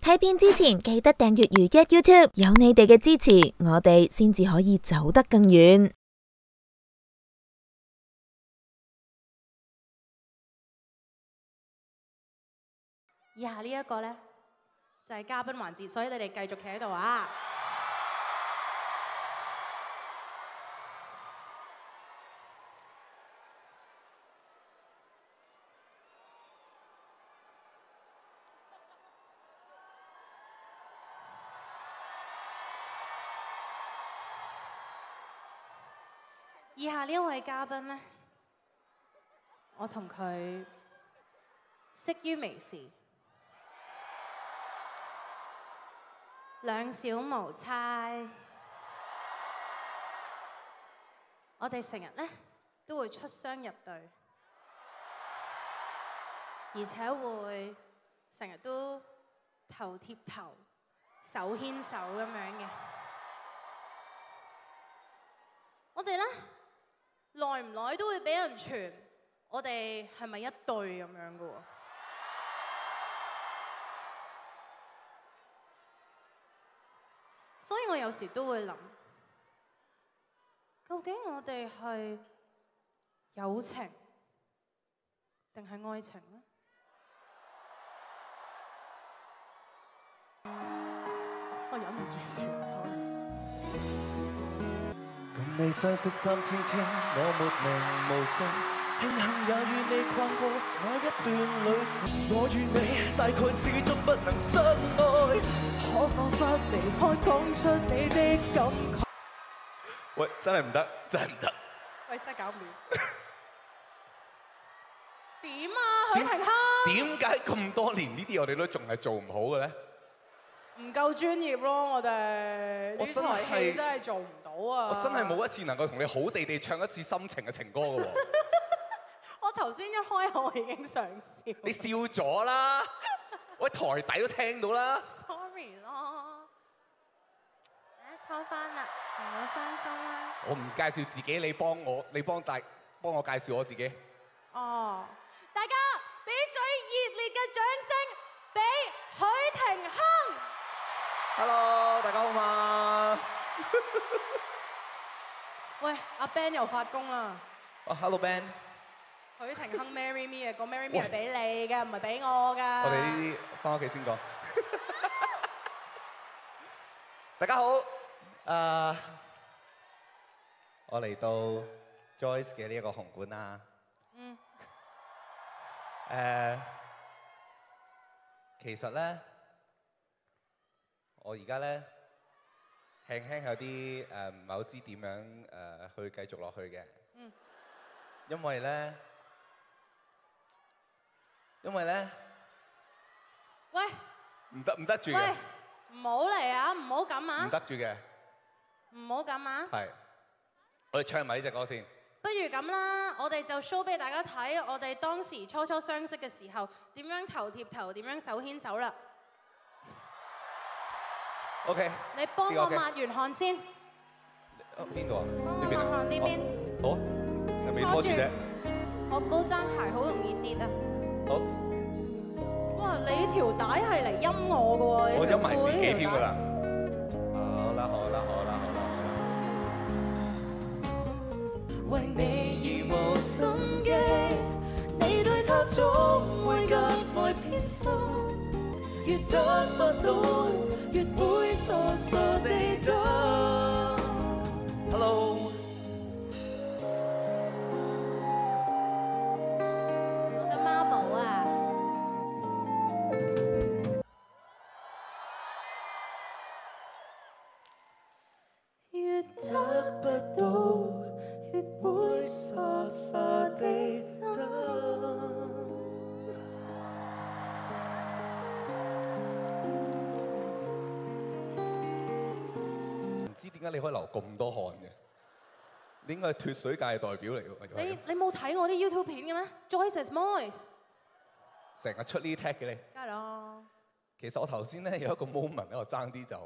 睇片之前記得訂閱如一 YouTube，有你哋嘅支持，我哋先至可以走得更遠。以下呢一個呢，就係嘉賓環節，所以你哋繼續企喺度啊！以下呢一位嘉賓呢，我同佢識於微時，兩小無猜。我哋成日呢都會出雙入對，而且會成日都頭貼頭、手牽手咁樣嘅。我哋呢。耐唔耐都會俾人傳，我哋係咪一對咁樣噶喎？所以我有時都會諗，究竟我哋係友情定係愛情呢？我忍唔住笑咗，sorry。你相識三千天，我沒名無姓，慶幸也與你逛過那一段旅程。我與你大概始終不能相愛，可否不離開，講出你的感慨？喂，真係唔得，真係唔得。喂，真係搞唔掂。點啊，許廷鏗？點解咁多年呢啲我哋都仲係做唔好嘅咧？唔夠專業咯，我哋呢台戲真係做唔到啊！我真係冇一次能夠同你好地地唱一次深情嘅情歌嘅喎。我頭先一開口我已經想笑。你笑咗啦！我喺台底都聽到啦。Sorry 咯。誒，拖翻啦，唔好傷心啦。我唔介紹自己，你幫我，你幫大幫我介紹我自己。哦，大家俾最熱烈嘅掌聲俾許廷鏗。Hello，大家好嘛？喂，阿 Ben 又發功啦。哦，Hello Ben。許廷鏗 Marry Me 啊，個 Marry Me 係俾你嘅，唔係俾我㗎。我哋呢啲翻屋企先講。大家好，誒，我嚟到 Joyce 嘅呢一個紅館啦。嗯。誒，其實咧。我而家咧輕輕有啲誒唔係好知點樣誒去繼續落去嘅，嗯，因為咧，因為咧，喂，唔得唔得住嘅，喂，唔好嚟啊，唔好咁啊，唔得住嘅，唔好咁啊，係，我哋唱埋呢只歌先，不如咁啦，我哋就 show 俾大家睇，我哋當時初初相識嘅時候點樣頭貼頭，點樣手牽手啦。O K，你幫我抹完汗先。邊度啊？幫我抹汗呢邊。好，係咪拖住啫？我高踭鞋好容易跌啊。好。哇！你條帶係嚟陰我嘅喎，我陰埋自己添㗎啦。好啦，好啦，好啦，好啦。為你而無心機，你對他總會格外偏心，越得不到。越会傻傻地等。解你可以流咁多汗嘅？你應該係脱水界嘅代表嚟喎。你你冇睇我啲 YouTube 片嘅咩？Joyce is Moist，成日出呢啲 tag 嘅你。梗係咯。其實我頭先咧有一個 moment 咧，我爭啲就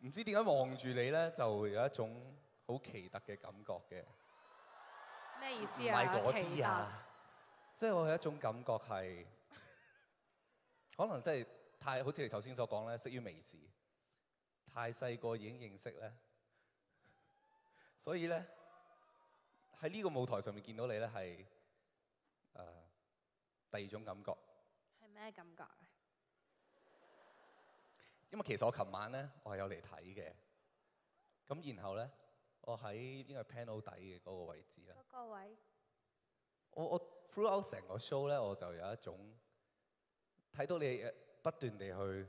唔知點解望住你咧，就有一種好奇特嘅感覺嘅。咩意思啊？唔係嗰啲啊，即係我有一種感覺係，可能真係。太好似你頭先所講咧，適於微時，太細個已經認識咧，所以咧喺呢個舞台上面見到你咧係誒第二種感覺。係咩感覺啊？因為其實我琴晚咧，我係有嚟睇嘅。咁然後咧，我喺應該 panel 底嘅嗰個位置啦。嗰個位我我 throughout 成個 show 咧，我就有一種睇到你誒不斷地去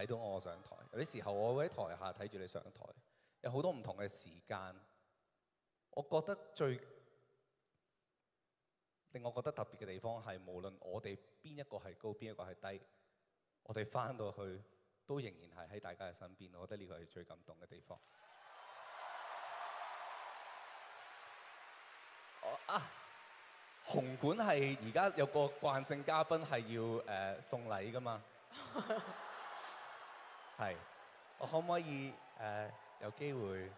睇到我上台，有啲時候我會喺台下睇住你上台，有好多唔同嘅時間。我覺得最令我覺得特別嘅地方係，無論我哋邊一個係高，邊一個係低，我哋翻到去都仍然係喺大家嘅身邊。我覺得呢個係最感動嘅地方。啊，紅館係而家有個慣性嘉賓係要誒、送禮噶嘛？係，我可唔可以誒、呃、有機會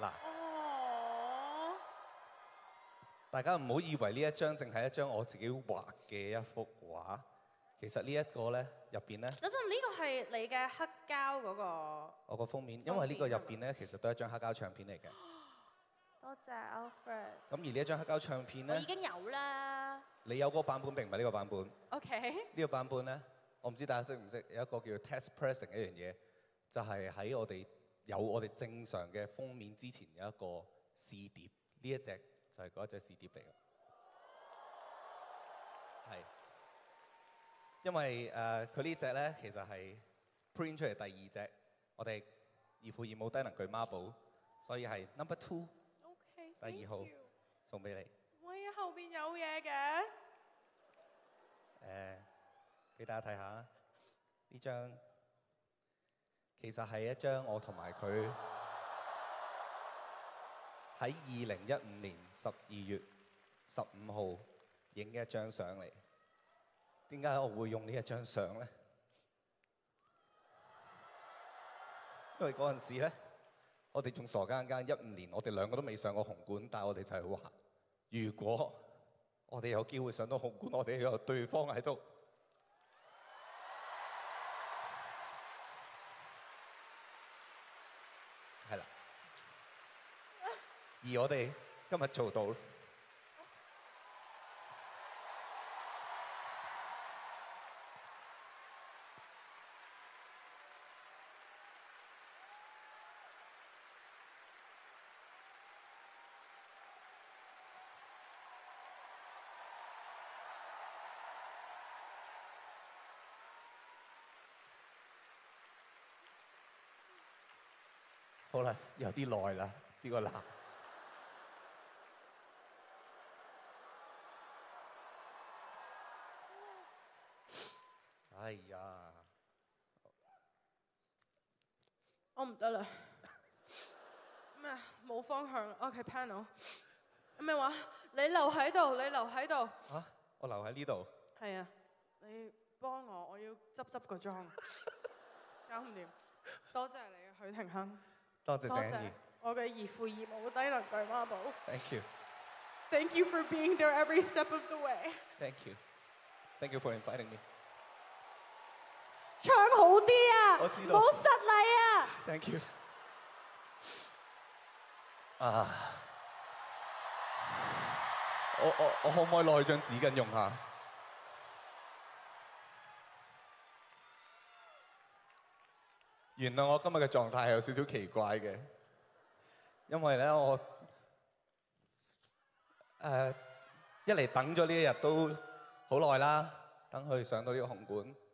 嗱？哦，大家唔好以為呢一張淨係一張我自己畫嘅一幅畫，其實呢一個咧入邊咧，等陣呢個係你嘅黑膠嗰個，我個封面，因為呢個入邊咧其實都係一張黑膠唱片嚟嘅。多謝 Alfred。咁而呢一張黑膠唱片咧，我已經有啦。你有嗰個版本並唔係呢個版本。OK。呢個版本咧，我唔知大家識唔識，有一個叫 test pressing 一樣嘢，就係喺我哋有我哋正常嘅封面之前有一個試碟，呢一隻就係嗰一隻試碟嚟嘅。係，因為誒佢呢只咧其實係 print 出嚟第二隻，我哋二父二母低能巨孖寶，所以係 number two。第二號送俾你。喂，後邊有嘢嘅。誒，俾大家睇下呢張，其實係一張我同埋佢喺二零一五年十二月十五號影嘅一張相嚟。點解我會用呢一張相咧？因為嗰陣時咧，我哋仲傻更更，一五年我哋兩個都未上過紅館，但係我哋就係話，如果我哋有機會上到紅館，我哋要有對方喺度。係啦，而我哋今日做到。好啦，有啲耐啦，呢個男。哎呀，我唔得啦。咩啊？冇方向。OK，panel。咩話？你留喺度，你留喺度。啊，我留喺呢度。係啊，你幫我，我要執執個妝，搞唔掂。多謝你啊，許廷鏗。多謝多謝鄭怡我嘅二父二母低能巨孖寶。，thank you。Thank you for being there every step of the way。Thank you. Thank you for inviting me. 唱好啲啊！我知道冇失禮啊！Thank you. 啊！我我我可唔可以攞去張紙巾用下？原來我今日嘅狀態係有少少奇怪嘅，因為咧我誒、一嚟等咗呢一日都好耐啦，等佢上到呢個紅館，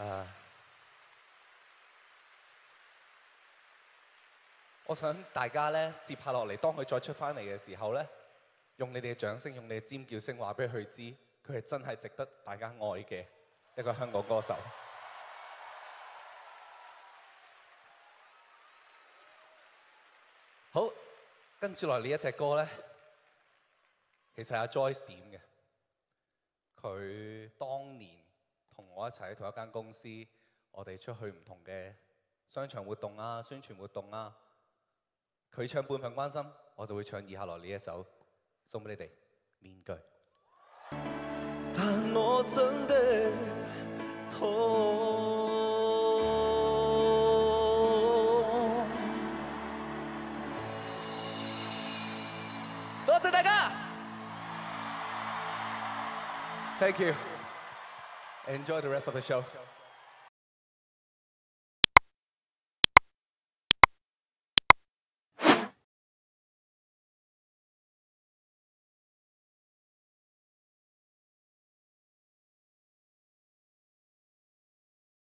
啊！我想大家咧接下落嚟，当佢再出翻嚟嘅時候咧，用你哋嘅掌聲，用你嘅尖叫聲，話俾佢知，佢係真係值得大家愛嘅一個香港歌手。好，跟住落嚟呢一隻歌咧，其實係阿 Joyce 点嘅，佢當年同我一齊喺同一間公司，我哋出去唔同嘅商場活動啊、宣傳活動啊。佢唱半份關心，我就會唱以下來呢一首，送俾你哋面具。但我真的痛。多謝大家，Thank you，Enjoy the rest of the show。